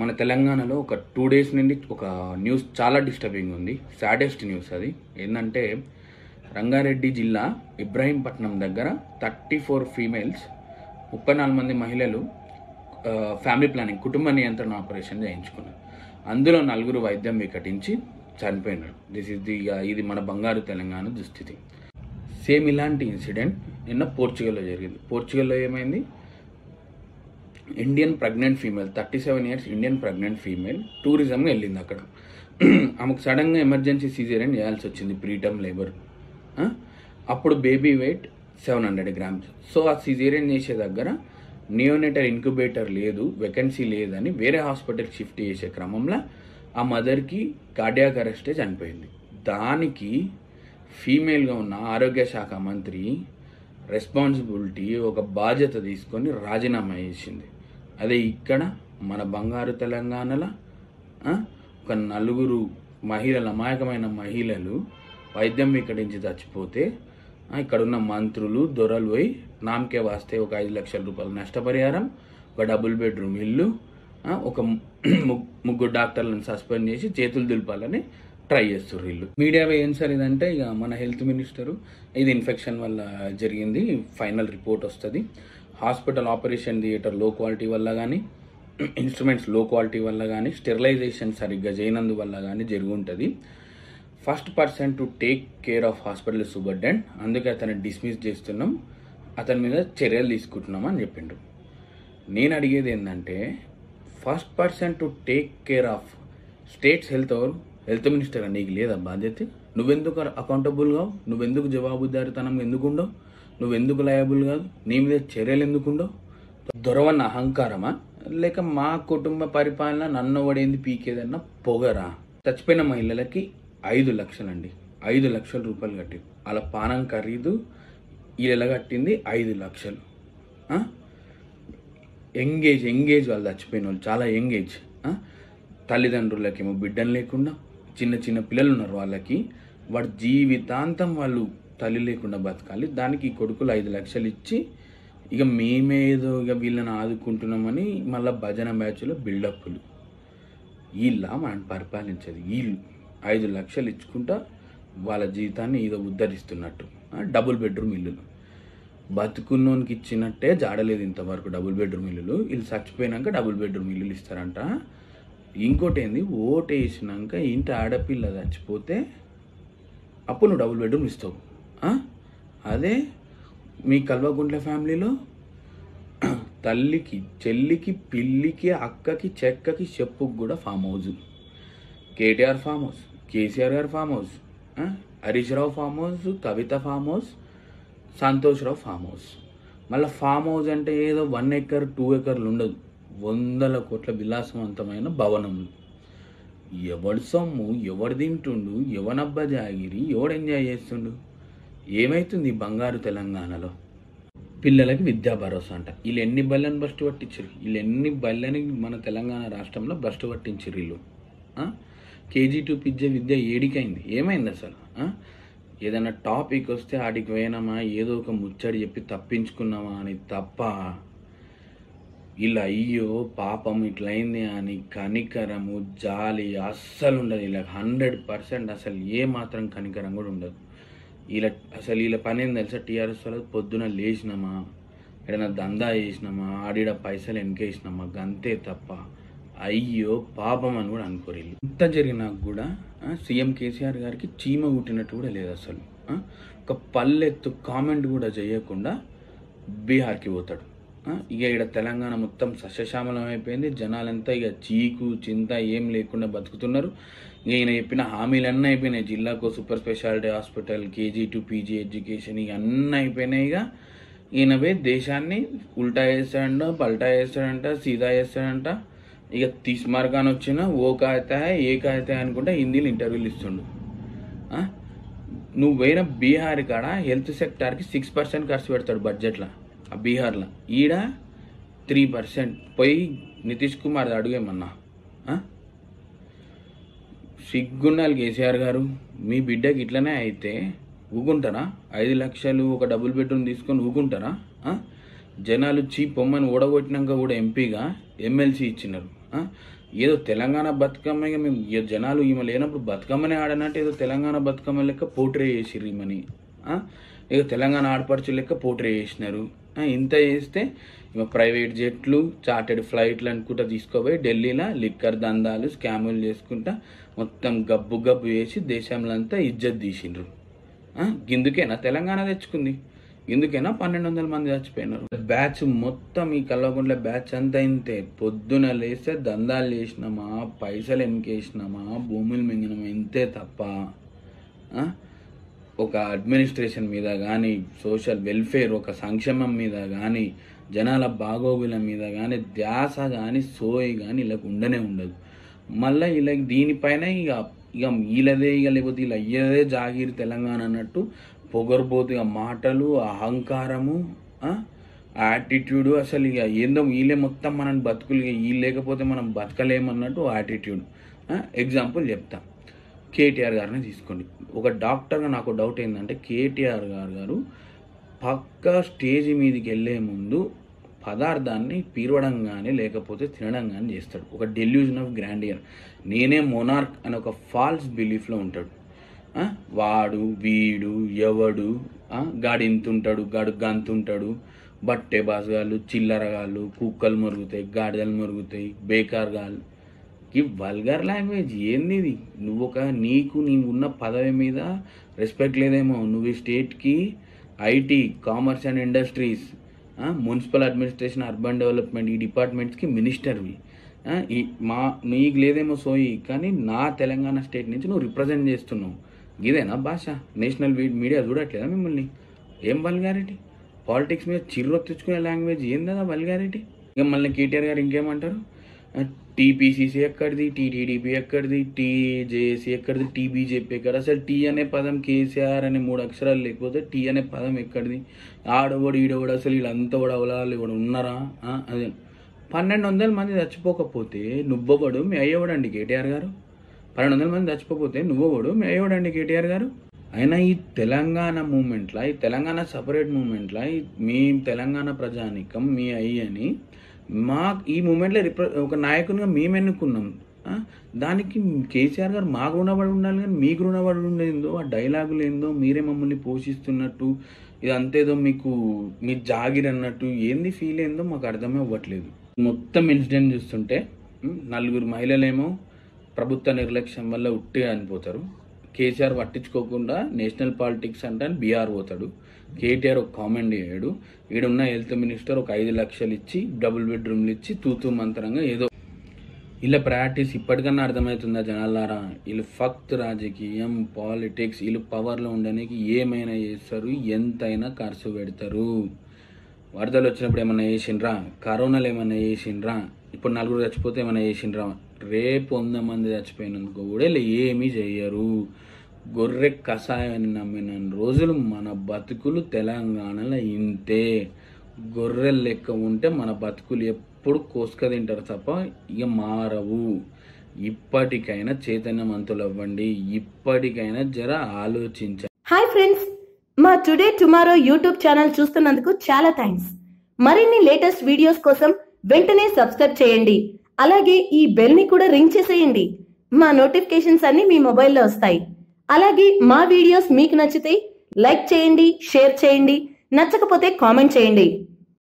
మన తెలంగాణలో ఒక టూ డేస్ నుండి ఒక న్యూస్ చాలా డిస్టర్బింగ్ ఉంది. సాడెస్ట్ న్యూస్ అది. ఏంటంటే రంగారెడ్డి జిల్లా ఇబ్రాహీంపట్నం దగ్గర థర్టీ ఫోర్ ఫీమేల్స్ ముప్పై నాలుగు మంది మహిళలు ఫ్యామిలీ ప్లానింగ్ కుటుంబ నియంత్రణ ఆపరేషన్ చేయించుకున్నారు. అందులో నలుగురు వైద్యం వికటించి చనిపోయినారు. దిస్ ఇస్ ది ఇది మన బంగారు తెలంగాణ దుస్థితి. సేమ్ ఇలాంటి ఇన్సిడెంట్ నిన్న పోర్చుగల్లో జరిగింది. పోర్చుగల్లో ఏమైంది? Indian pregnant female thirty seven years Indian pregnant female టూరిజంగా వెళ్ళింది అక్కడ. ఆమెకు సడన్గా ఎమర్జెన్సీ సీజరియన్ చేయాల్సి వచ్చింది ప్రీటమ్ లేబర్ అప్పుడు baby weight seven hundred grams so ఆ సిజేరియన్ చేసే దగ్గర నియోనేటర్ ఇంక్యుబేటర్ లేదు వెకెన్సీ లేదని వేరే హాస్పిటల్కి షిఫ్ట్ చేసే క్రమంలో ఆ మదర్కి కార్డియాక్ అరెస్టే చనిపోయింది. దానికి ఫీమేల్గా ఉన్న ఆరోగ్య శాఖ మంత్రి రెస్పాన్సిబిలిటీ ఒక బాధ్యత తీసుకొని రాజీనామా చేసింది. అదే ఇక్కడ మన బంగారు తెలంగాణలో ఒక నలుగురు మహిళలు అమాయకమైన మహిళలు వైద్యం ఇక్కడి నుంచి చచ్చిపోతే ఇక్కడ ఉన్న మంత్రులు దొరలు పోయి నామకే వాస్తే ఒక ఐదు లక్షల రూపాయలు నష్టపరిహారం ఒక డబుల్ బెడ్రూమ్ ఇల్లు ఒక ముగ్గురు డాక్టర్లను సస్పెండ్ చేసి చేతులు దులపాలని ట్రై చేస్తారు వీళ్ళు. మీడియా ఏం సార్ ఇదంటే ఇక మన హెల్త్ మినిస్టరు ఇది ఇన్ఫెక్షన్ వల్ల జరిగింది ఫైనల్ రిపోర్ట్ వస్తుంది. హాస్పిటల్ ఆపరేషన్ థియేటర్లో క్వాలిటీ వల్ల కానీ ఇన్స్ట్రుమెంట్స్లో క్వాలిటీ వల్ల కానీ స్టెరిలైజేషన్ సరిగ్గా చేయనందువల్ల కానీ జరిగి ఉంటుంది first person to take care of hospital superintendent. అందుకే అతను డిస్మిస్ చేస్తున్నాం. అతని మీద చర్యలు తీసుకుంటున్నాం అని చెప్పిండు. నేను అడిగేది ఏంటంటే first person to take care of states health health minister నీకు లేదా బాధ్యత? నువ్వెందుకు అకౌంటబుల్గా నువ్వెందుకు జవాబుదారితనం ఎందుకు ఉండవు నువ్వెందుకు లయబుల్ కాదు? నీ మీద చర్యలు ఎందుకు ఉండవు దొరవన్న అహంకారమా? లేక మా కుటుంబ పరిపాలన నన్ను పడేంది పీకేదన్న పొగరా? చచ్చిపోయిన మహిళలకి ఐదు లక్షలండి. ఐదు లక్షల రూపాయలు కట్టి అలా పానం ఖరీదు వీళ్ళు కట్టింది ఐదు లక్షలు. ఎంగేజ్ ఎంగేజ్ వాళ్ళు చచ్చిపోయిన వాళ్ళు చాలా ఎంగేజ్. తల్లిదండ్రులకేమో బిడ్డలు లేకుండా చిన్న చిన్న పిల్లలు ఉన్నారు వాళ్ళకి. వాడు జీవితాంతం వాళ్ళు తల్లి లేకుండా బతకాలి. దానికి ఈ కొడుకులు ఐదు లక్షలు ఇచ్చి ఇక మేమేదో ఇక వీళ్ళని ఆదుకుంటున్నామని మళ్ళీ భజన బ్యాచ్లో బిల్డప్లు వీళ్ళ మనం పరిపాలించేది. వీళ్ళు ఐదు లక్షలు ఇచ్చుకుంటా వాళ్ళ జీవితాన్ని ఏదో ఉద్ధరిస్తున్నట్టు. డబుల్ బెడ్రూమ్ ఇల్లులు. బతుకున్నోనికి ఇచ్చినట్టే జాడలేదు ఇంతవరకు డబుల్ బెడ్రూమ్ ఇల్లులు. వీళ్ళు చచ్చిపోయినాక డబుల్ బెడ్రూమ్ ఇల్లులు ఇస్తారంట. ఇంకోటి ఏంది ఓటు వేసినాక ఇంటి ఆడపిల్ల చచ్చిపోతే అప్పుడు నువ్వు డబుల్ బెడ్రూమ్ ఇస్తావు. అదే మీ కల్వకుంట్ల ఫ్యామిలీలో? తల్లికి చెల్లికి పిల్లికి అక్కకి చెక్కకి చెప్పుకు కూడా farm house KTR farm house KCR garu farm house Harish Rao farm house Kavitha farm house Santosh Rao farm house మళ్ళీ ఫామ్ హౌస్ అంటే ఏదో వన్ ఎకర్ టూ ఎకర్లు ఉండదు. వందల కోట్ల విలాసవంతమైన భవనములు ఎవడి సొమ్ము ఎవడు తింటుండు ఎవనబ్బా జాగిరి ఎవడు ఎంజాయ్ చేస్తుండు? ఏమైతుంది ఈ బంగారు తెలంగాణలో? పిల్లలకి విద్యా భరోసా అంట. వీళ్ళు ఎన్ని బళ్ళని బస్టు పట్టించరు వీళ్ళు ఎన్ని బళ్ళని మన తెలంగాణ రాష్ట్రంలో బస్టు పట్టించరు వీళ్ళు? కేజీ టూ పిజ్జే విద్య ఏడికైంది. ఏమైంది అసలు? ఏదైనా టాపిక్ వస్తే ఆడికి పోయినామా? ఏదో ఒక ముచ్చడి చెప్పి తప్పించుకున్నామా అని తప్ప ఇలా అయ్యో పాపం ఇట్లయింది అని కనికరము జాలి అస్సలు ఉండదు. ఇలా హండ్రెడ్ పర్సెంట్ అసలు ఏ మాత్రం కనికరం కూడా ఉండదు. వీళ్ళ అసలు వీళ్ళ పని ఏం తెలుసా? టీఆర్ఎస్ వాళ్ళు పొద్దున లేచినామా ఏదైనా దందా చేసినామా ఆడిడ పైసలు వెనకేసినామా గంతే తప్ప అయ్యో పాపం అని కూడా అనుకోరు వీళ్ళు. ఇంత జరిగినా కూడా సీఎం కేసీఆర్ గారికి చీమ కుట్టినట్టు కూడా లేదు అసలు. ఒక పల్లెత్తు కామెంట్ కూడా చేయకుండా బీహార్కి పోతాడు. ఇక ఇక్కడ తెలంగాణ మొత్తం సస్యశ్యామలం అయిపోయింది. జనాలంతా ఇక చీకు చింత ఏం లేకుండా బతుకుతున్నారు. ఇక ఈయన చెప్పిన హామీలన్నీ అయిపోయినాయి. జిల్లాకు super speciality hospital KG to PG education ఇక అన్నీ అయిపోయినాయి. ఇక ఈయన పోయి దేశాన్ని ఉల్టా చేస్తాడంట పల్టా చేస్తాడంట సీదా చేస్తాడంట. ఇక తీస్మార్గాన్ వచ్చిన ఓ కాయతా ఏ కాగితాయ అనుకుంటే హిందీలో ఇంటర్వ్యూలు ఇస్తుండు. నువ్వు పోయిన బీహార్ కాడ హెల్త్ సెక్టార్కి సిక్స్ పర్సెంట్ ఖర్చు పెడతాడు బడ్జెట్లో. బీహార్లో. ఈడ త్రీ పర్సెంట్. పోయి నితీష్ కుమార్ అడుగేమన్నా సిగ్గున్నాలు సిగ్గుండాలి కేసీఆర్ గారు. మీ బిడ్డకి ఇట్లనే అయితే ఊకుంటారా? ఐదు లక్షలు ఒక డబుల్ బెడ్రూమ్ తీసుకొని ఊకుంటారా? జనాలు చీ పొమ్మని ఓడగొట్టినాక కూడా ఎంపీగా ఎమ్మెల్సీ ఇచ్చినారు. ఏదో తెలంగాణ బతుకమ్మ ఇక మేము జనాలు ఈమె లేనప్పుడు బతుకమ్మనే ఆడనంటే ఏదో తెలంగాణ బతుకమ్మ లెక్క పోట్రే చేసిర్రు ఈమెని. ఏదో ఇక తెలంగాణ ఆడపడుచు లెక్క పోట్రే చేసినారు. ఇంత చేస్తే ఇక ప్రైవేట్ జెట్లు చార్టెడ్ ఫ్లైట్లు అనుకుంటా తీసుకోపోయి ఢిల్లీలో లిక్కర్ దందాలు స్కాములు చేసుకుంటా మొత్తం గబ్బు గబ్బు చేసి దేశంలో అంతా ఇజ్జత్ తీసిండ్రు. గిందుకేనా తెలంగాణ తెచ్చుకుంది. ఎందుకైనా పన్నెండు వందల మంది చచ్చిపోయినారు. బ్యాచ్ మొత్తం ఈ కల్వకుంట్ల బ్యాచ్ అంతా ఇంతే. పొద్దున లేస్తే దందాలు చేసినామా? పైసలు ఎంకేసినామా భూములు మింగినామా? ఇంతే తప్ప. ఒక అడ్మినిస్ట్రేషన్ మీద కానీ సోషల్ వెల్ఫేర్ ఒక సంక్షేమం మీద కానీ జనాల బాగోగుల మీద కానీ ధ్యాస కానీ సోయి కానీ ఇలా ఉండనే ఉండదు. మళ్ళీ ఇలా దీనిపైన ఇక ఇక వీళ్ళదే ఇక లేకపోతే ఇలా అయ్యేదే జాగీర్ తెలంగాణ అన్నట్టు పొగరబోతుగా మాటలు అహంకారము యాటిట్యూడ్ అసలు ఇక ఏందో వీళ్ళే మొత్తం మనం బతుకులు ఇక వీళ్ళు లేకపోతే మనం బతకలేమన్నట్టు యాటిట్యూడ్ ఎగ్జాంపుల్ చెప్తా. కేటీఆర్ గారిని తీసుకోండి. ఒక డాక్టర్గా నాకు డౌట్ ఏంటంటే కేటీఆర్ గారు గారు పక్క స్టేజ్ మీదకి వెళ్ళే ముందు పదార్థాన్ని పీరవడం కానీ లేకపోతే తినడం కానీ చేస్తాడు. ఒక డెల్యూజన్ ఆఫ్ గ్రాండియర్ నేనే మొనార్క్ అని ఒక ఫాల్స్ బిలీఫ్లో ఉంటాడు. వాడు వీడు ఎవడు గాడి ఇంతుంటాడు గాడు గంతుంటాడు. బట్టే బాసగాళ్ళు చిల్లరగాళ్ళు కుక్కలు మురుగుతాయి గాడిదలు మురుగుతాయి బేకార్గాళ్ళు ఈ వల్గర్ లాంగ్వేజ్ ఏంది ఇది నువ్వు ఒక నీకు నీవు ఉన్న పదవి మీద రెస్పెక్ట్ లేదేమో. నువ్వు ఈ స్టేట్కి IT commerce and industries municipal administration urban development ఈ డిపార్ట్మెంట్స్కి మినిస్టర్వి ఈ మా నీకు లేదేమో సోయి కానీ నా తెలంగాణ స్టేట్ నుంచి నువ్వు రిప్రజెంట్ చేస్తున్నావు. ఇదేనా భాష? నేషనల్ మీడియా చూడట్లేదా మిమ్మల్ని? ఏం వల్గారిటీ పాలిటిక్స్ మీద చిర్రొ తెచ్చుకునే లాంగ్వేజ్ ఏందా వల్గారిటీ ఇక మళ్ళీ కేటీఆర్ గారు ఇంకేమంటారు? టీపీసీసీ ఎక్కడిది టీటీడీపీ ఎక్కడిది టీజేఏసీ ఎక్కడిది టీబీజేపీ ఎక్కడ అసలు టీ అనే పదం కేసీఆర్ అనే మూడు అక్షరాలు లేకపోతే టీ అనే పదం ఎక్కడిది? ఆడవాడు ఈడవాడు అసలు వీళ్ళంతా కూడా అవలాలు కూడా ఉన్నారా? అదే. పన్నెండు వందల మంది చచ్చిపోకపోతే నువ్వబడు మీ అయ్యవాడండి కేటీఆర్ గారు. పన్నెండు వందల మంది చచ్చిపోతే నువ్వబడు మీ అయ్యవాడండి కేటీఆర్ గారు. అయినా ఈ తెలంగాణ మూమెంట్లో ఈ తెలంగాణ సపరేట్ మూమెంట్లో మీ తెలంగాణ ప్రజానికం మీ అయ్యని మా ఈ మూమెంట్లో రిప్ర ఒక నాయకునిగా మేము ఎన్నుకున్నాం దానికి కేసీఆర్ గారు మాకు రుణపడి ఉండాలి కానీ మీకు రుణపడి ఉండేందో ఆ డైలాగులు ఏందో మీరే మమ్మల్ని పోషిస్తున్నట్టు ఇది అంతేదో మీకు మీ జాగిర్ అన్నట్టు ఏంది ఫీల్ ఏందో మాకు అర్థమే అవ్వట్లేదు. మొత్తం ఇన్సిడెంట్ చూస్తుంటే నలుగురు మహిళలేమో ప్రభుత్వ నిర్లక్ష్యం వల్ల ఉట్టిగా అనిపోతారు. కేసీఆర్ పట్టించుకోకుండా నేషనల్ పాలిటిక్స్ అంటే బీఆర్ పోతాడు. కేటీఆర్ ఒక కామెంట్ చేయడు. ఈడున్న హెల్త్ మినిస్టర్ ఒక ఐదు లక్షలు ఇచ్చి డబుల్ బెడ్రూమ్లు ఇచ్చి తూతూ మంత్రంగా ఏదో వీళ్ళ ప్రాక్టీస్ ఇప్పటికన్నా అర్థమవుతుందా జనాలారా? వీళ్ళు ఫక్త్ రాజకీయం పాలిటిక్స్ వీళ్ళు పవర్లో ఉండడానికి ఏమైనా చేస్తారు? ఎంతైనా ఖర్చు పెడతారు. వరదలు వచ్చినప్పుడు ఏమైనా చేసిండ్రా? కరోనాలు ఏమైనా చేసిండ్రా? ఇప్పుడు నలుగురు చచ్చిపోతే ఏమైనా చేసిండ్రా? రేపు వంద మంది చచ్చిపోయినందుకు కూడా వీళ్ళు ఏమీ చెయ్యరు. గొర్రె కషాయాన్ని నమ్మిన రోజులు మన బతుకులు తెలంగాణలో ఇంతే. గొర్రెలు లెక్క ఉంటే మన బతుకులు ఎప్పుడు కోసుక తింటారు తప్ప ఇక మారవు. ఇప్పటికైనా చైతన్యవంతులు అవ్వండి ఇప్పటికైనా జర ఆలోచించండి హాయ్ ఫ్రెండ్స్! మా టుడే టుమారో యూట్యూబ్ ఛానల్ చూస్తున్నందుకు చాలా థ్యాంక్స్. మరిన్ని లేటెస్ట్ వీడియోస్ కోసం వెంటనే సబ్స్క్రైబ్ చేయండి. అలాగే ఈ బెల్ని కూడా రింగ్ చేసేయండి. మా నోటిఫికేషన్స్ అన్ని మీ మొబైల్లో వస్తాయి. అలాగే మా వీడియోస్ మీకు నచ్చితే లైక్ చేయండి షేర్ చేయండి నచ్చకపోతే కామెంట్ చేయండి.